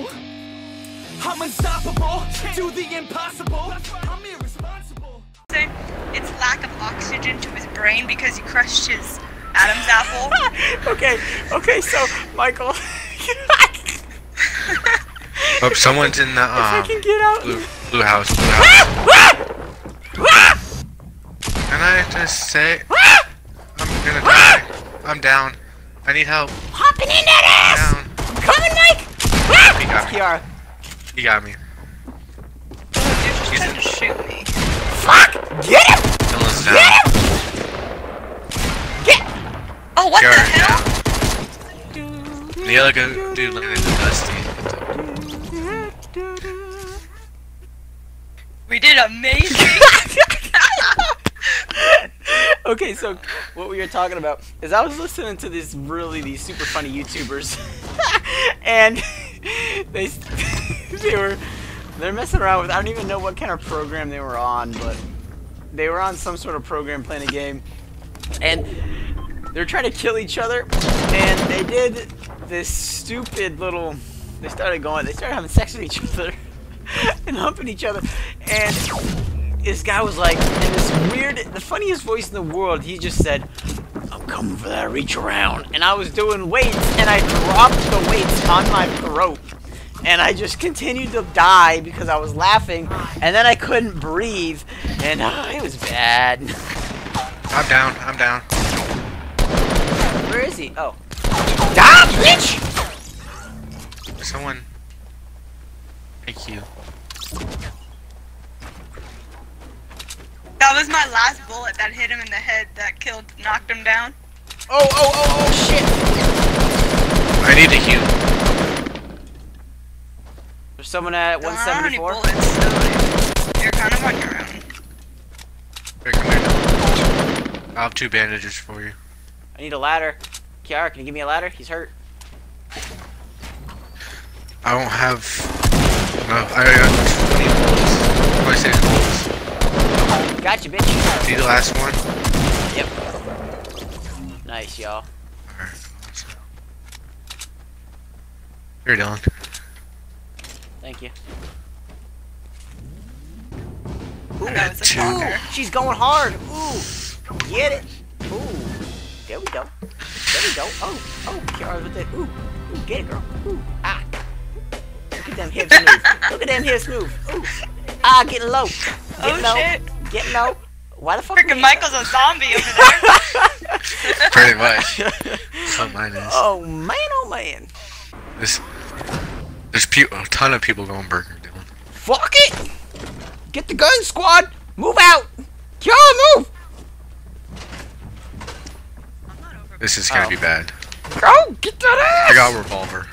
know I'm unstoppable, do the impossible. I'm irresponsible. It's lack of oxygen to his brain because he crushed his Adam's apple. okay, okay, so Michael, Oh, someone's in the if I um, can get out. blue, blue house. Blue house. Can I just say, I'm gonna die. I'm down. I need help. Hopping in that ass! Down. Coming, Mike! He got me. Kiara. He got me. Dude just to shoot me. Fuck! Get him! Dylan's Get him! Get! Oh, what the hell? down. The other go- dude landed in Dusty. We did amazing. okay, so what we were talking about is I was listening to these really these super funny YouTubers, and they they were they're messing around with I don't even know what kind of program they were on, but they were on some sort of program playing a game, and they're trying to kill each other, and they did this stupid little. They started going. They started having sex with each other and humping each other, and this guy was like, in this weird, the funniest voice in the world, he just said, I'm coming for that reach around. And I was doing weights, and I dropped the weights on my throat. And I just continued to die because I was laughing, and then I couldn't breathe, and uh, it was bad. I'm down. I'm down. Where is he? Oh. Die, bitch! Someone. Thank you. that was my last bullet that hit him in the head that killed, knocked him down. Oh, oh, oh, oh, shit! I need a heal. There's someone at Don't have any 174. bullets, so you're kind of on your own. Here, come here. Dylan. I have two bandages for you. I need a ladder. Kiara, can you give me a ladder? He's hurt. I don't have. No, I got 20 bullets. 26 bullets. Gotcha, bitch. See the last one? Yep. Nice, y'all. Alright. Here, Dylan. Thank you. Ooh, that was a two. fucker. She's going hard. Ooh. Get it. Ooh. There we go. There we go. Oh. Oh. Kiara with it. Ooh. Ooh. Get it, girl. Ooh. Ah. Look at them hips move. Look at them hips move. Ooh. Ah, getting low. Getting Oh, low. shit. Getting low. Why the fuck? Freaking Michael's a zombie over there. Pretty much. So mine is. oh man, oh man. This. There's pe- a ton of people going burger, Dylan. Fuck it. Get the gun, squad. Move out. Kiara, move. I'm not over- This is gonna Oh. be bad. Go. Get that ass. I got a revolver.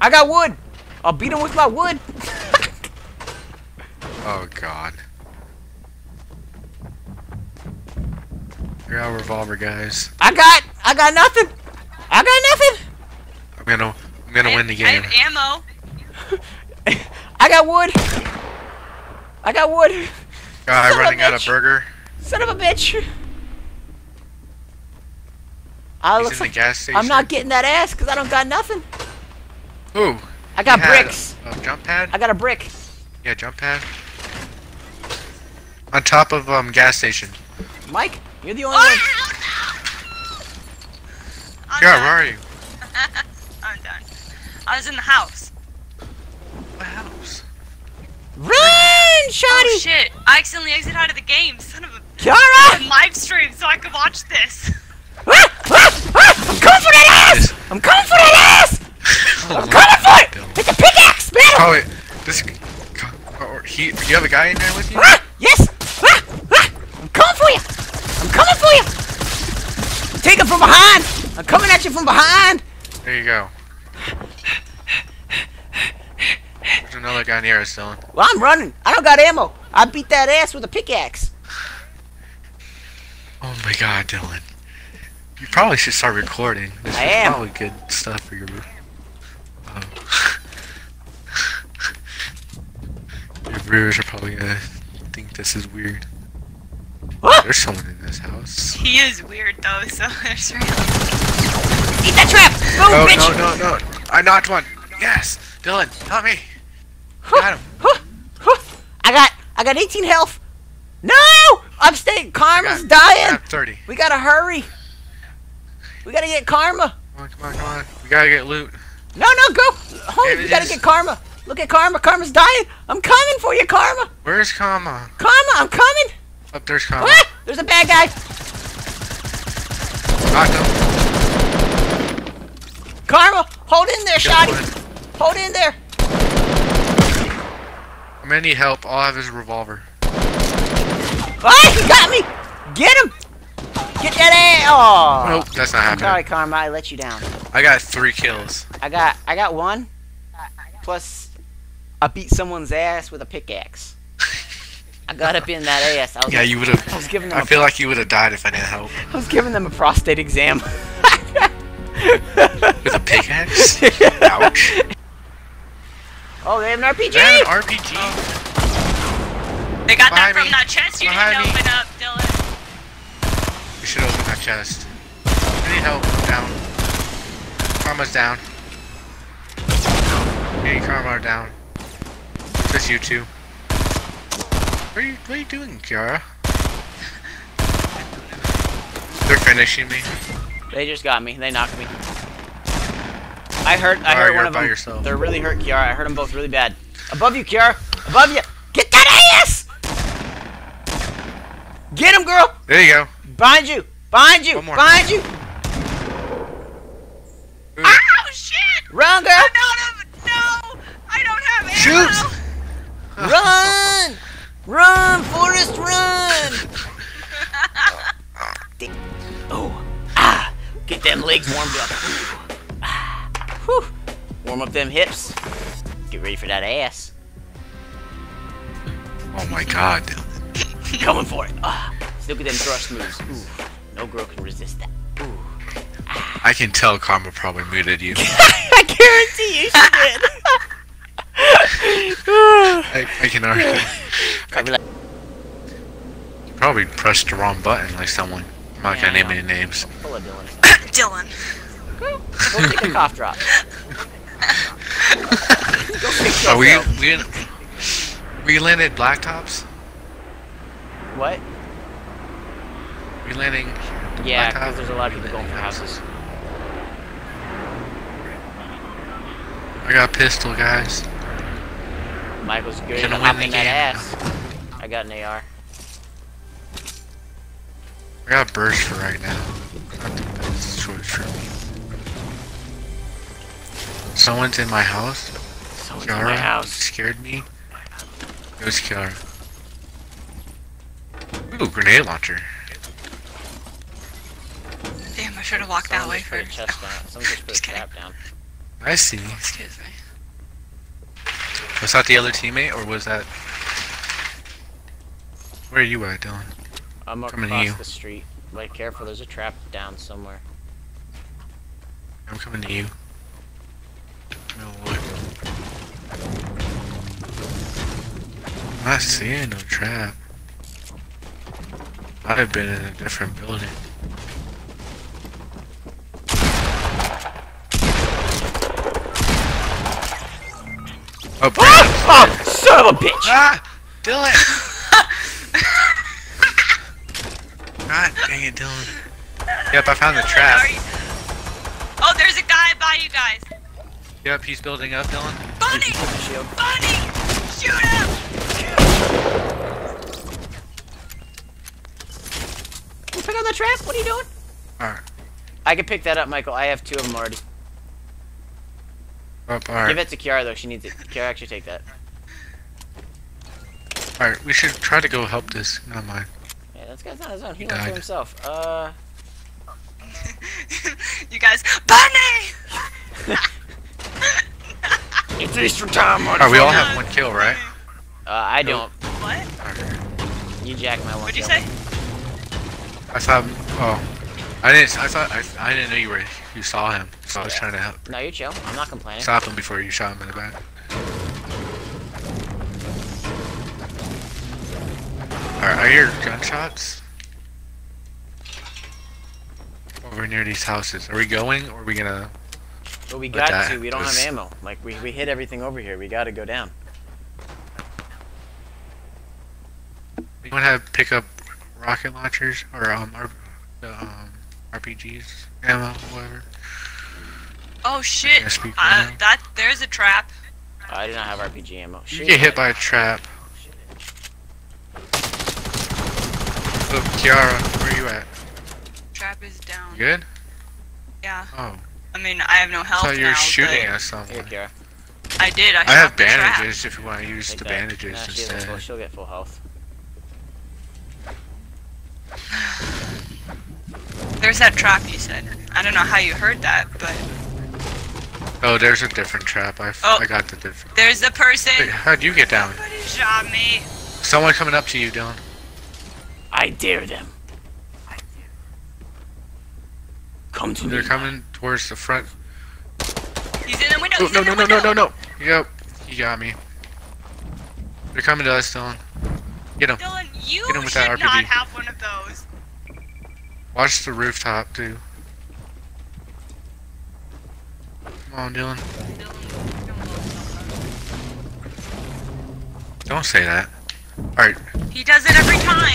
I got wood. I'll beat him with my wood. Oh god. I got a revolver, guys. I got. I got nothing. I got nothing. I'm gonna. I'm gonna win the game. I game. have ammo. I got wood. I got wood. Guy Son of a running out of burger. Son of a bitch. I He's looks in the like gas station. I'm not getting that ass because I don't got nothing. Ooh. I got bricks. A jump pad. I got a brick. Yeah, jump pad. On top of um gas station. Mike, you're the only Oh, one. I'm Yeah, where are you? I'm done. I was in the house. The house. Run, Oh shit! I accidentally exited out of the game. Son of a Kiara. live stream so I could watch this. Ah, ah, ah, I'm coming for that ass. I'm coming for that ass. I'm coming for it. With the pickaxe, man. Oh wait, this. Oh, he. You have a guy in there with you? Ah, yes! Ah, ah, I'm coming for you! I'm coming for you! I'm taking from behind! I'm coming at you from behind! There you go. There's another guy near us, Dylan. Well, I'm running. I don't got ammo. I beat that ass with a pickaxe. Oh my god, Dylan. You probably should start recording. This I is am. probably good stuff for your. Oh. your viewers are probably gonna think this is weird. Ah, There's someone in this house. He is weird though, so there's really. eat that trap! Move, Oh bitch! no no no! I knocked one. Yes, Dylan, help me. Got him. I got I got 18 health. No! I'm staying. Karma's got- dying. got 30. We gotta hurry. We gotta get Karma. Come on, come on, come on. We gotta get loot. No, no, go. We it gotta is. get Karma. Look at Karma. Karma's dying. I'm coming for you, Karma. Where's Karma? Karma, I'm coming. Up there's Kama. Ah, there's a bad guy. Knocked him. Karma, hold in there, Shotty. Hold in there. I'm gonna need help. All I have is a revolver. Ah, he got me. Get him. Get that ass. Oh. Nope, that's not happening. Sorry, Karma. I let you down. I got three kills. I got I got one. Plus, I beat someone's ass with a pickaxe. I got up in that ass. I was, Yeah, you would have. I was giving them. I feel like you would have died if I didn't help. I was giving them a prostate exam. With a pickaxe? Ouch. Oh, they have an RPG. They have an RPG? They got that from me. that chest you Behind didn't me. open up, Dylan. We should open that chest. I need help. Down. Karma's down. Hey, Karma are down. Just you two. What are you, what are you doing, Kiara? They're finishing me. They just got me. They knocked me. I heard. I Alright, hurt one of them. yourself. They're really hurt, Kiara. I heard them both really bad. Above you, Kiara. Above you. Get that ass. Get him, girl. There you go. Behind you. Behind you. One more. Behind you. Ooh. Oh shit! Run, girl. I'm out of no! I don't have ammo. Shoot! Run! Run, Forrest, run! Oh, ah, get them legs warmed up. Ooh. Whew. Warm up them hips. Get ready for that ass. Oh my god. Coming for it. Ah, look at them thrust moves. Ooh, no girl can resist that. Ooh. I can tell Karma probably muted you. I guarantee you she did. I, I can already. I'd be Probably pressed the wrong button like someone. I'm not Yeah, gonna I name any names. pull a Dylan. Dylan. Go take a cough drop. Go fix Are we yourself. we we landed blacktops? What? We landing Yeah, Blacktop? because there's a lot of people going for houses. I got a pistol, guys. Michael's good Gonna at win hopping the that ass. I got an AR. I got a burst for right now. Not the best choice for me. Someone's in my house. Someone's Kiara in my house. scared me. It was Kiara. Ooh, grenade launcher. Damn, I should have walked that Someone way just put a first. chest down. Someone just put a kidding. trap down. I see. Excuse me. Was that the other teammate, or was that? Where are you at, Dylan? I'm Coming to across you. the street. Like, careful, there's a trap down somewhere. I'm coming to you. No wood. I'm not seeing no trap. Might have been in a different building. Oh, Brandon. Oh, son of a bitch! Ah! Dylan! God dang it, Dylan. Yep, I found the trap. Oh, there's a guy by you guys. Yep, he's building up, Dylan. Bunny! Put the shield. Bunny! Shoot him! You pick up the trap? What are you doing? Alright. I can pick that up, Michael. I have two of them already. Up, Give it to Kiara, though. She needs it. Kiara, actually take that. Alright, we should try to go help this. Not mine. Yeah, that guy's on his own. He He went for died. himself. Uh, you guys, Bunny! it's Easter time, Alright, we all have one kill, right? Uh, I Nope. don't. What? You jack my one. What'd you kill. say? I thought. Oh, I didn't. I thought. I, I didn't know you were. You saw him, so I was trying to help, No, you're chill. I'm not complaining. stop him before you shot him in the back. Alright, I hear gunshots over near these houses. Are we going, or are we gonna But we got that to. We don't was- have ammo. Like we we hit everything over here. We got to go down. You want to have pick up rocket launchers or um, R- the, um RPGs, ammo, whatever. Oh shit! Can't Uh, that there's a trap. I do not have RPG ammo. You get hit by a trap. Look, Kiara, where you at? Trap is down. You good? Yeah. Oh, I mean, I have no I health thought you're now, shooting but at someone. Here, Kara. I did. I, I have shot the bandages if you want to use Take the that. bandages Nah, she'll, get full, instead. she'll get full health. There's that trap you said. I don't know how you heard that, but Oh, there's a different trap. I, f- Oh. I got the different. there's the person. Wait, how'd you get down? Somebody shot me. Someone coming up to you, Dylan. I dare them. Come to They're me. coming towards the front. He's in the window. Oh, He's no, no, the no, no, no, no. Yep, you got me. They're coming to us, Dylan. Get him. Dylan, you Get him with should that not RPG. have one of those. Watch the rooftop, too. Come on, Dylan. Don't say that. Alright, He does it every time.